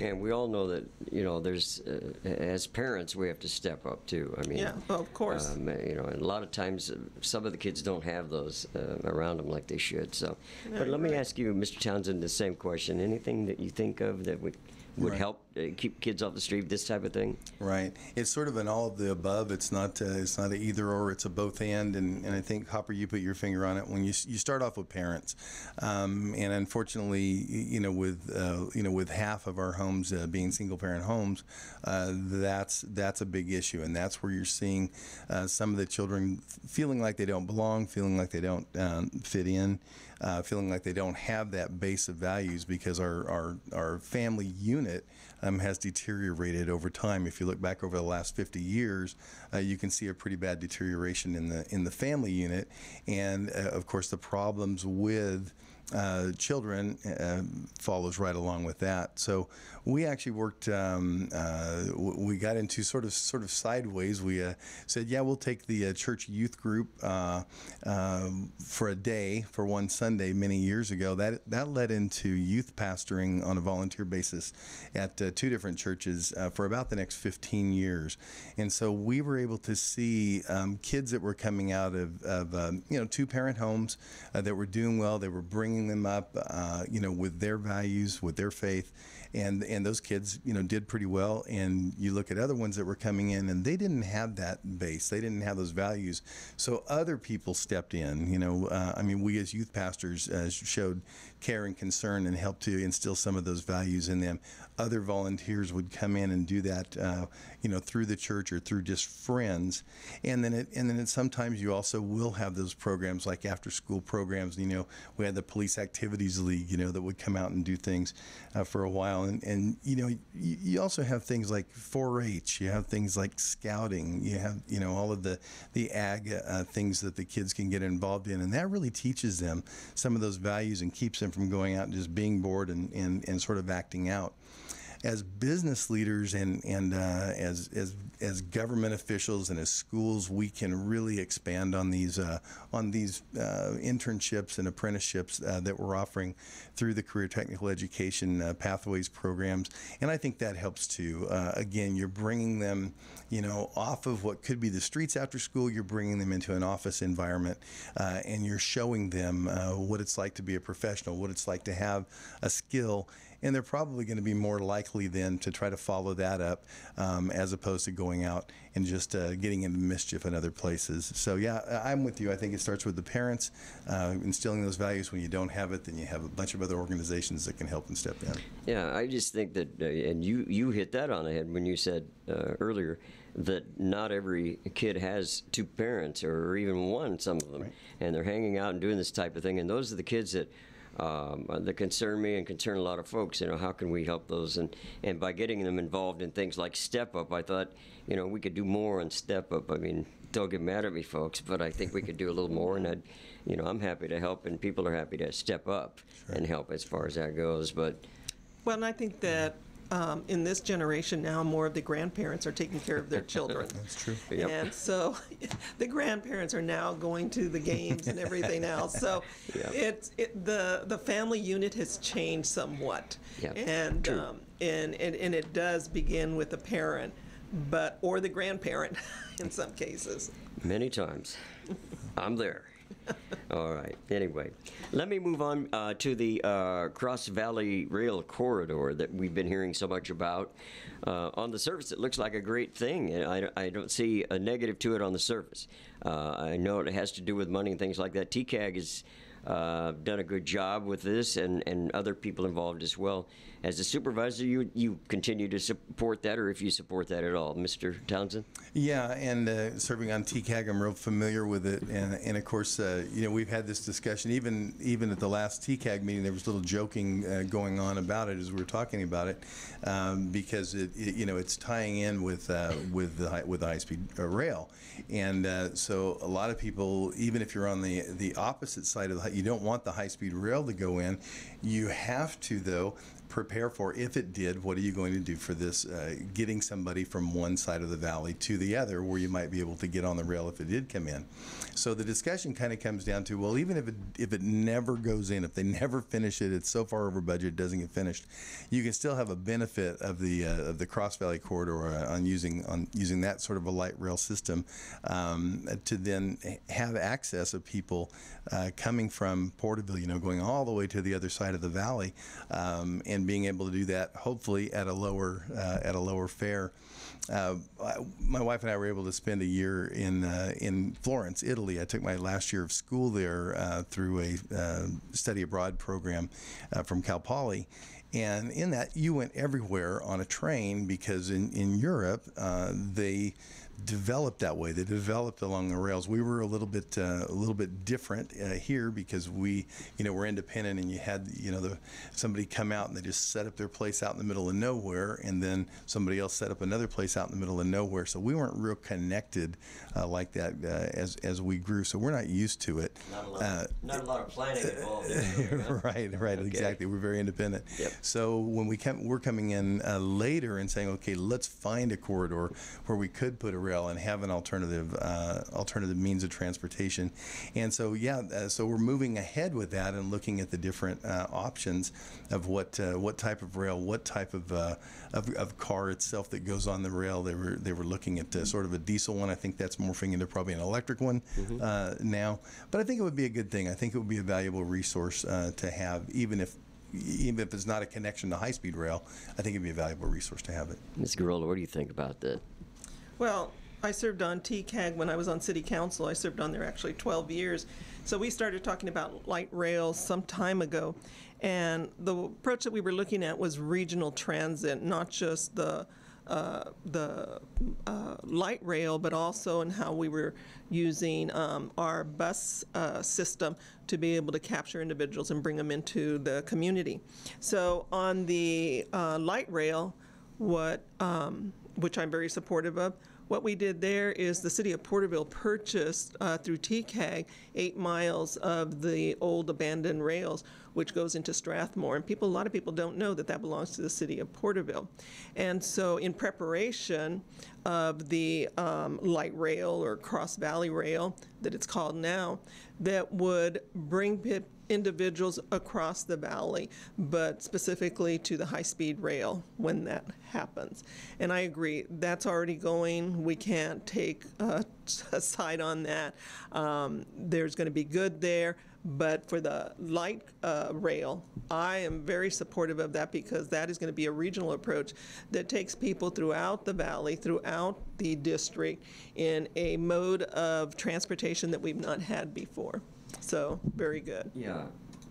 And we all know that, you know, there's, uh, as parents, we have to step up too. I mean, Yeah, of course. Um, you know, and a lot of times, uh, some of the kids don't have those uh, around them like they should. So, No, but let me right. ask you, Mr. Townsend, the same question. Anything that you think of that would would Right. help uh, keep kids off the street, this type of thing? Right. It's sort of an all of the above. It's not. Uh, it's not a either or. It's a both and. And, and I think Hopper, you put your finger on it when you you start off with parents, um, and unfortunately, you know, with uh, you know, with half of our homes uh, being single parent homes, uh, that's that's a big issue, and that's where you're seeing uh, some of the children feeling like they don't belong, feeling like they don't um, fit in. Uh, feeling like they don't have that base of values because our, our, our family unit um, has deteriorated over time. If you look back over the last 50 years, uh, you can see a pretty bad deterioration in the in the family unit, and uh, of course the problems with uh, children uh, follows right along with that. So we actually worked. Um, uh, we got into sort of sort of sideways. We uh, said, yeah, we'll take the uh, church youth group uh, um, for a day for one Sunday many years ago. That that led into youth pastoring on a volunteer basis at uh, two different churches uh, for about the next 15 years. And so we were able to see um, kids that were coming out of, of um, you know two parent homes uh, that were doing well. They were bringing them up, uh, you know, with their values, with their faith. And, and those kids, you know, did pretty well. And you look at other ones that were coming in, and they didn't have that base. They didn't have those values. So other people stepped in. You know, uh, I mean, we as youth pastors uh, showed care and concern and help to instill some of those values in them. Other volunteers would come in and do that, uh, you know, through the church or through just friends. And then it, and then it, sometimes you also will have those programs like after school programs. You know, we had the police activities league, you know, that would come out and do things uh, for a while. And, and you know, you, you also have things like 4-H. You have things like scouting. You have, you know, all of the the ag uh, things that the kids can get involved in, and that really teaches them some of those values and keeps them from going out and just being bored and, and, and sort of acting out as business leaders and and uh, as as as government officials and as schools, we can really expand on these uh, on these uh, internships and apprenticeships uh, that we're offering through the career technical education uh, pathways programs, and I think that helps too. Again, you're bringing them, you know, off of what could be the streets after school. You're bringing them into an office environment, and you're showing them what it's like to be a professional, what it's like to have a skill and they're probably going to be more likely then to try to follow that up um, as opposed to going out and just uh, getting into mischief in other places. So yeah, I'm with you. I think it starts with the parents uh, instilling those values. When you don't have it, then you have a bunch of other organizations that can help and step in. Yeah, I just think that, uh, and you, you hit that on the head when you said uh, earlier that not every kid has two parents or even one, some of them, and they're hanging out and doing this type of thing. And those are the kids that um, uh, that concern me and concern a lot of folks. You know, how can we help those? And and by getting them involved in things like Step Up, I thought, you know, we could do more on Step Up. I mean, don't get mad at me, folks, but I think we could do a little more. And I'd, you know, I'm happy to help, and people are happy to step up and help as far as that goes. But Well, and I think that um, in this generation now, more of the grandparents are taking care of their children. That's true. Yep. And so the grandparents are now going to the games and everything else. So Yep. it's it, the the family unit has changed somewhat. Yep. And, True. um, and and and it does begin with the parent, but or the grandparent in some cases. Many times. I'm there. All right. Anyway, let me move on uh, to the uh, Cross Valley Rail Corridor that we've been hearing so much about. Uh, on the surface, it looks like a great thing. and I, I don't see a negative to it on the surface. Uh, I know it has to do with money and things like that. TCAG has uh, done a good job with this, and, and other people involved as well. As a supervisor, you you continue to support that, or if you support that at all, Mr. Townsend. Yeah, and uh, serving on TCAG, I'm real familiar with it, and and of course, uh, you know, we've had this discussion even even at the last TCAG meeting. There was a little joking uh, going on about it as we were talking about it, um, because it, it you know it's tying in with uh, with the with the high speed uh, rail, and uh, so a lot of people, even if you're on the the opposite side of the, you don't want the high speed rail to go in, you have to though prepare for. If it did what are you going to do for this uh, getting somebody from one side of the valley to the other where you might be able to get on the rail if it did come in? So the discussion kind of comes down to well even if it if it never goes in if they never finish it it's so far over budget it doesn't get finished you can still have a benefit of the uh, of the cross valley corridor uh, on using on using that sort of a light rail system um, to then have access of people uh, coming from Porterville, you know, going all the way to the other side of the valley, um, and being able to do that hopefully at a lower uh, at a lower fare. Uh, my wife and I were able to spend a year in uh, in Florence, Italy. I took my last year of school there uh, through a uh, study abroad program uh, from Cal Poly. And in that, you went everywhere on a train because in, in Europe, uh, they developed that way. They developed along the rails. We were a little bit uh, a little bit different uh, here because we, you know, we're independent, and you had you know the somebody come out and they just set up their place out in the middle of nowhere, and then somebody else set up another place out in the middle of nowhere. So we weren't real connected uh, like that uh, as as we grew. So we're not used to it. Not a lot, Uh, not a lot of planning involved. right, right, exactly. We're very independent. Yep. So when we come, we're coming in uh, later and saying, okay, let's find a corridor where we could put a rail and have an alternative, uh, alternative means of transportation. And so, yeah, uh, so we're moving ahead with that and looking at the different uh, options of what uh, what type of rail, what type of, uh, of of car itself that goes on the rail. They were they were looking at uh, sort of a diesel one. I think that's morphing into probably an electric one uh, now. But I think it would be a good thing. I think it would be a valuable resource uh, to have, even if even if it's not a connection to high speed rail. I think it'd be a valuable resource to have it. Ms. Gurrola, what do you think about that? Well, I served on TCAG when I was on city council. I served on there actually 12 years. So we started talking about light rail some time ago. And the approach that we were looking at was regional transit, not just the uh, the uh, light rail, but also in how we were using um, our bus uh, system to be able to capture individuals and bring them into the community. So on the uh, light rail, what um, which I'm very supportive of. What we did there is the city of Porterville purchased uh, through TCAG eight miles of the old abandoned rails, which goes into Strathmore. And people, a lot of people don't know that that belongs to the city of Porterville. And so, in preparation of the um, light rail or Cross Valley Rail that it's called now, that would bring individuals across the valley, but specifically to the high-speed rail when that happens. And I agree, that's already going. We can't take a side on that. Um, there's going to be good there, But for the light uh, rail, I am very supportive of that because that is going to be a regional approach that takes people throughout the valley, throughout the district, in a mode of transportation that we've not had before. So, very good. Yeah.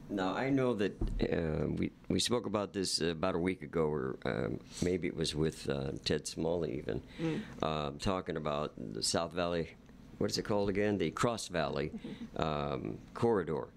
Now, I know that uh, we, we spoke about this about a week ago, or um, maybe it was with uh, Ted Smalley even, um, talking about the South Valley, what is it called again? The Cross Valley um, corridor.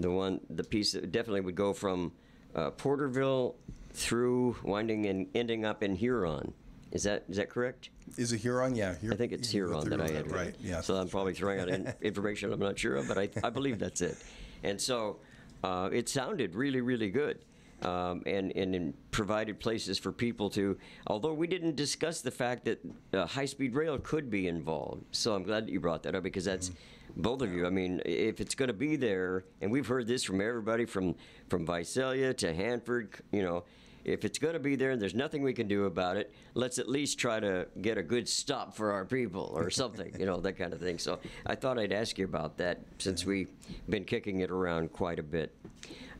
The one, the piece that definitely would go from uh, Porterville through winding and ending up in Huron. Is that is that correct? Is it Huron? Yeah. Hur- I think it's Huron that I had. Right, yeah. So I'm probably throwing out in- information I'm not sure of, but I, I believe that's it. And so uh, it sounded really, really good. Um, and, and and provided places for people to, although we didn't discuss the fact that uh, high-speed rail could be involved. So I'm glad that you brought that up because that's both of you. I mean, if it's going to be there, and we've heard this from everybody from from Visalia to Hanford, you know, if it's going to be there and there's nothing we can do about it, let's at least try to get a good stop for our people or something, you know, that kind of thing. So I thought I'd ask you about that since we've been kicking it around quite a bit.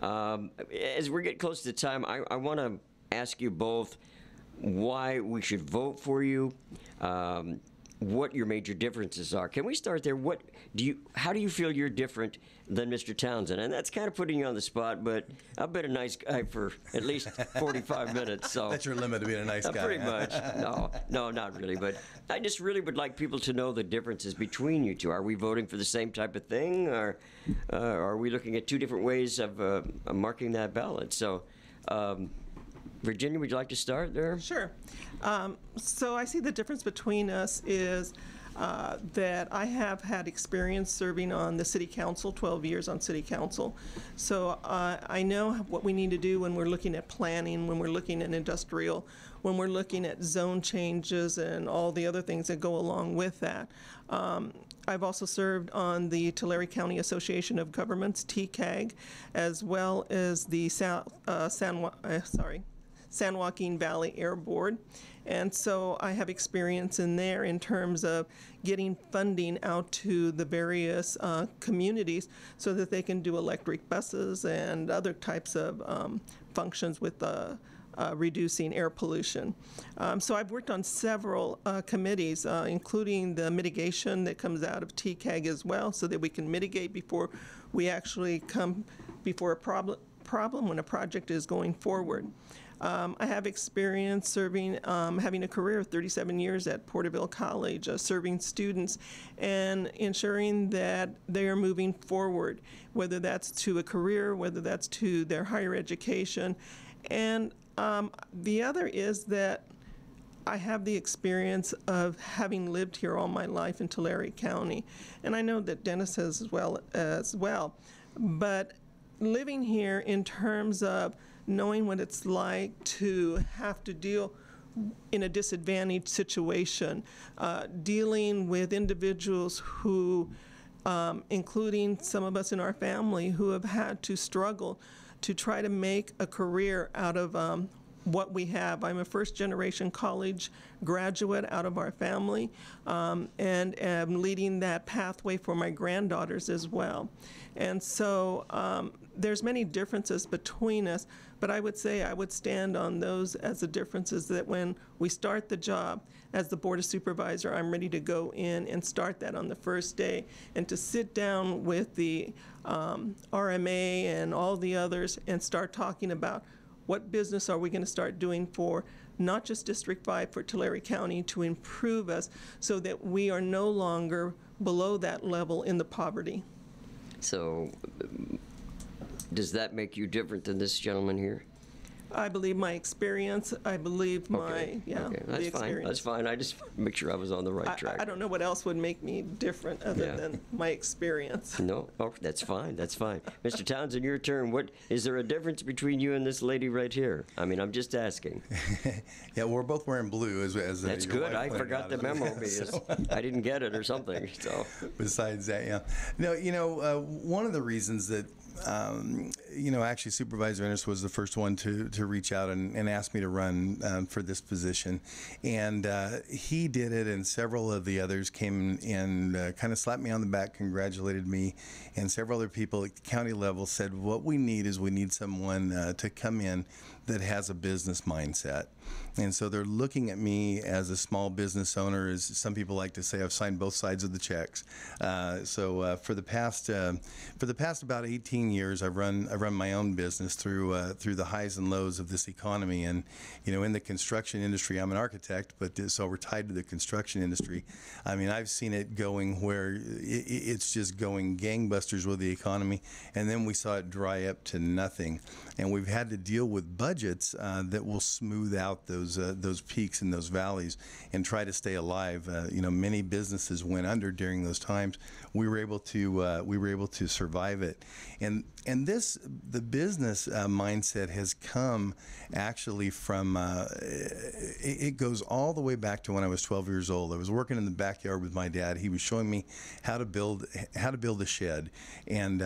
Um, as we get close to time, I, I want to ask you both why we should vote for you. Um, what your major differences are. Can we start there? What do you? How do you feel you're different than Mr. Townsend? And that's kind of putting you on the spot, but I've been a nice guy for at least 45 minutes. So That's your limit to being a nice uh, guy. Pretty much. No, no, not really. But I just really would like people to know the differences between you two. Are we voting for the same type of thing, or uh, are we looking at two different ways of uh, marking that ballot? So, um, Virginia, would you like to start there? Sure. Um, so I see the difference between us is uh, that I have had experience serving on the city council, 12 years on city council. So uh, I know what we need to do when we're looking at planning, when we're looking at industrial, when we're looking at zone changes and all the other things that go along with that. Um, I've also served on the Tulare County Association of Governments, TCAG, as well as the South, uh, San, uh, sorry, San Joaquin Valley Air Board. And so I have experience in there in terms of getting funding out to the various uh, communities so that they can do electric buses and other types of um, functions with uh, uh, reducing air pollution. Um, so I've worked on several uh, committees, uh, including the mitigation that comes out of TCAG as well, so that we can mitigate before we actually come before a problem problem when a project is going forward. Um, I have experience serving, um, having a career of 37 years at Porterville College, uh, serving students and ensuring that they are moving forward, whether that's to a career, whether that's to their higher education. And um, the other is that I have the experience of having lived here all my life in Tulare County, and I know that Dennis has as well as well. But living here in terms of knowing what it's like to have to deal in a disadvantaged situation, uh, dealing with individuals who, um, including some of us in our family, who have had to struggle to try to make a career out of um, what we have. I'm a first generation college graduate out of our family um, and am leading that pathway for my granddaughters as well. And so um, there's many differences between us, but I would say I would stand on those as the differences that when we start the job as the Board of Supervisor, I'm ready to go in and start that on the first day and to sit down with the um, RMA and all the others and start talking about what business are we going to start doing for not just District 5, for Tulare County to improve us so that we are no longer below that level in the poverty? So, does that make you different than this gentleman here? I believe my experience, I believe my, yeah, okay. the That's fine. experience. That's fine. I just make sure I was on the right I- track. I, I don't know what else would make me different other Yeah. than my experience. No, oh, that's fine. That's fine. Mr. Townsend, your turn. What is there a difference between you and this lady right here? I mean, I'm just asking. Yeah, we're both wearing blue as, as uh, That's your good. wife I pointed forgot out. the memo because I didn't get it or something. So, besides that, yeah. No, you know, uh, one of the reasons that um, you know, actually, Supervisor Ennis was the first one to, to reach out and, and ask me to run um, for this position. And uh, he did it, and several of the others came and uh, kind of slapped me on the back, congratulated me. And several other people at the county level said, What we need is we need someone uh, to come in that has a business mindset. And so they're looking at me as a small business owner. As some people like to say, I've signed both sides of the checks. Uh, so uh, for the past uh, for the past about 18 years, I've run I've run my own business through uh, through the highs and lows of this economy. And you know, in the construction industry, I'm an architect, but so we're tied to the construction industry. I mean, I've seen it going where it, it's just going gangbusters with the economy, and then we saw it dry up to nothing. And we've had to deal with budgets uh, that will smooth out those uh, those peaks and those valleys and try to stay alive. Uh, you know, many businesses went under during those times. We were able to uh, we were able to survive it, and and this the business uh, mindset has come actually from uh, it, it goes all the way back to when I was 12 years old. I was working in the backyard with my dad. He was showing me how to build how to build a shed, and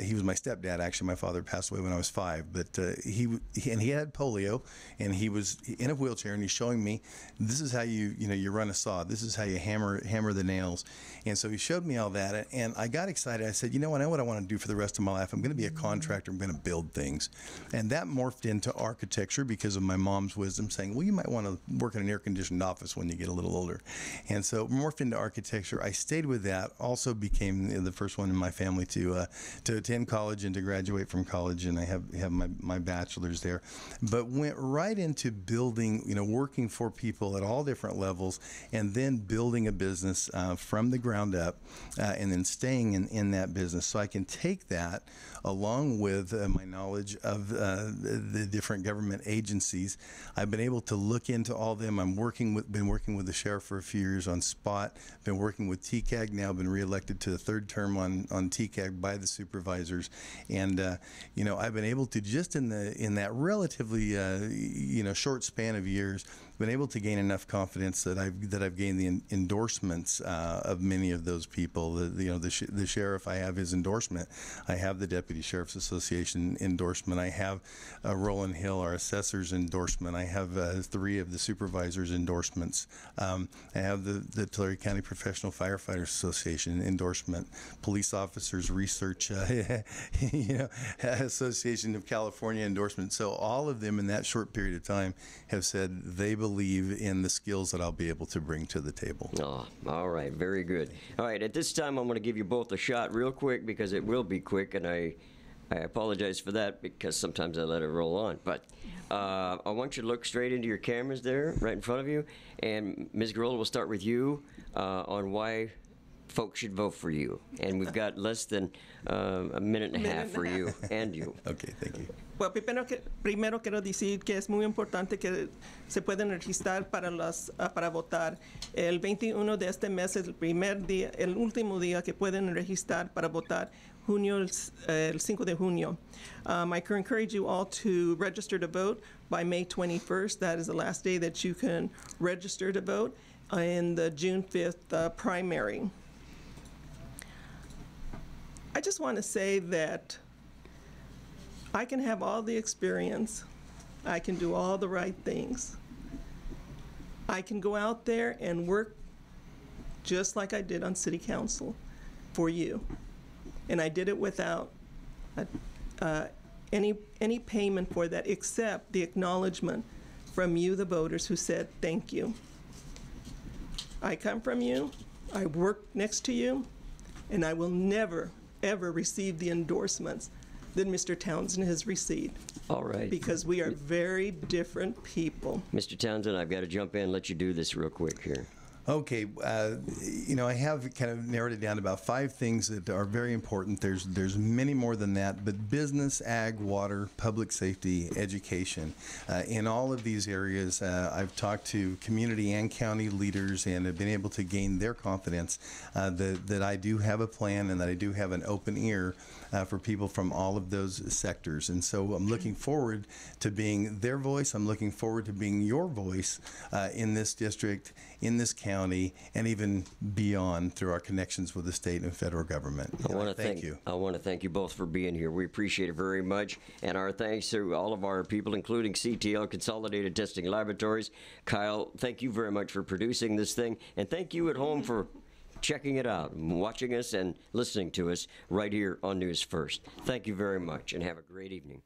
he was my stepdad. Actually, my father passed away when I was five, but he, he and he had polio, and he was in a wheelchair, and he's showing me this is how you you know you run a saw. This is how you hammer hammer the nails. And so he showed me all that, and I got excited. I said, you know what? I know what I want to do for the rest of my life. I'm going to be a contractor. I'm going to build things, and that morphed into architecture because of my mom's wisdom, saying, well, you might want to work in an air conditioned office when you get a little older, and so morphed into architecture. I stayed with that. Also became the first one in my family to uh, to attend college and to graduate from college, and I have have my my bachelor's there, but went right into building, you know, working for people at all different levels, and then building a business uh, from the ground up, uh, and then staying in, in that business. So I can take that along with uh, my knowledge of uh, the, different government agencies. I've been able to look into all of them. I'm working with, been working with the sheriff for a few years on SPOT. Been working with TCAG now. Been reelected to the third term on on TCAG by the supervisors, and uh, you know I've been able to just in the in that relatively uh, you know short span of years been able to gain enough confidence that I've that I've gained the endorsements uh, of many of those people. The, you know, the, sh- the sheriff, I have his endorsement. I have the Deputy Sheriff's Association endorsement. I have uh, Roland Hill, our assessor's endorsement. I have uh, three of the supervisors' endorsements. Um, I have the, the Tulare County Professional Firefighters Association endorsement. Police Officers Research uh, you know, Association of California endorsement. So all of them in that short period of time have said they believe believe in the skills that I'll be able to bring to the table. Oh, all right, very good. All right, at this time, I'm going to give you both a shot real quick because it will be quick, and I, I apologize for that because sometimes I let it roll on. But uh, I want you to look straight into your cameras there, right in front of you, and Ms. Gurrola, we'll start with you uh, on why folks should vote for you. And we've got less than uh, a minute and a half for you and you. Okay, thank you. Bueno, primero, que, primero quiero decir que es muy importante que se pueden registrar para, las, uh, para votar. El 21 de este mes es el primer día, el último día que pueden registrar para votar, junio, el, el 5 de junio. Um, I encourage you all to register to vote by May 21st. That is the last day that you can register to vote in the June 5th uh, primary. I just want to say that I can have all the experience, I can do all the right things. I can go out there and work just like I did on city council for you. And I did it without uh, uh, any, any payment for that except the acknowledgement from you, the voters, who said thank you. I come from you, I work next to you, and I will never, ever receive the endorsements that Mr. Townsend has received. All right. Because we are very different people. Mr. Townsend, I've got to jump in and let you do this real quick here. Okay, uh, you know, I have kind of narrowed it down to about five things that are very important. There's there's many more than that, but business, ag, water, public safety, education. Uh, in all of these areas, uh, I've talked to community and county leaders and have been able to gain their confidence uh, that that I do have a plan and that I do have an open ear uh, for people from all of those sectors. And so I'm looking forward to being their voice. I'm looking forward to being your voice uh, in this district, in this county county, and even beyond through our connections with the state and federal government. I want to thank you. I want to thank you both for being here. We appreciate it very much, and our thanks to all of our people, including CTL Consolidated Testing Laboratories. Kyle, thank you very much for producing this thing, and thank you at home for checking it out, watching us, and listening to us right here on News First. Thank you very much, and have a great evening.